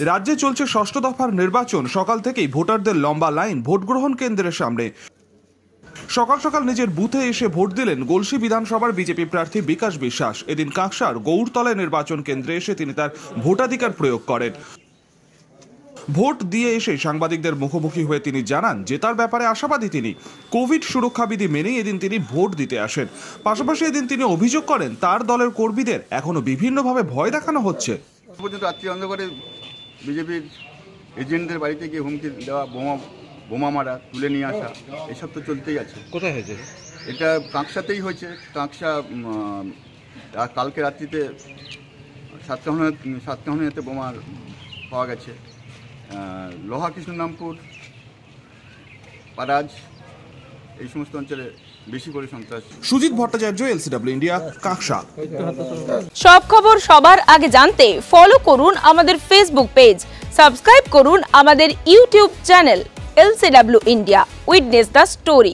রাজ্যে চলছে ষষ্ঠ দফার নির্বাচন। সকাল থেকেই ভোটারদের লম্বা লাইন, ভোট গ্রহণ কেন্দ্রের সামনে। সকাল সকাল নিজের বুথে এসে ভোট দিলেন গলসি বিধানসভার বিজেপি প্রার্থী বিকাশ বিশ্বাস। এদিন কাঁকসার গৌরতলায় নির্বাচন কেন্দ্রে এসে তিনি তার ভোটাধিকার প্রয়োগ করেন। ভোট দিয়ে এসে সাংবাদিকদের মুখোমুখি হয়ে তিনি জানান যে তার ব্যাপারে আশাবাদী তিনি। কোভিড সুরক্ষাবিধি মেনেই এদিন তিনি ভোট দিতে আসেন। পাশাপাশি এদিন তিনি অভিযোগ করেন, তার দলের কর্মীদের এখনও বিভিন্নভাবে ভয় দেখানো হচ্ছে। পর্যন্ত রাত্রি অন্ধকারে বিজেপির এজেন্টদের বাড়িতে গিয়ে হুমকি দেওয়া বোমা বোমা মারা তুলে নিয়ে আসা এসব তো চলতেই আছে। কোথায় হয়েছে? এটা কাঁকসাতেই হয়েছে। কাঁকসা কালকে রাত্রিতে সাতকাহনে সাতকাহনিয়াতে বোমা পাওয়া গেছে। লোহা কৃষ্ণনামপুর পারাজ এই সমস্ত অঞ্চলে বেশি করে সন্ত্রাস। সুজিত ভট্টাচার্য এলসিডব্লিউ ইন্ডিয়া কাকসা সব খবর সবার আগে জানতে ফলো করুন আমাদের ফেসবুক পেজ সাবস্ক্রাইব করুন আমাদের YouTube channel LCW India witness the story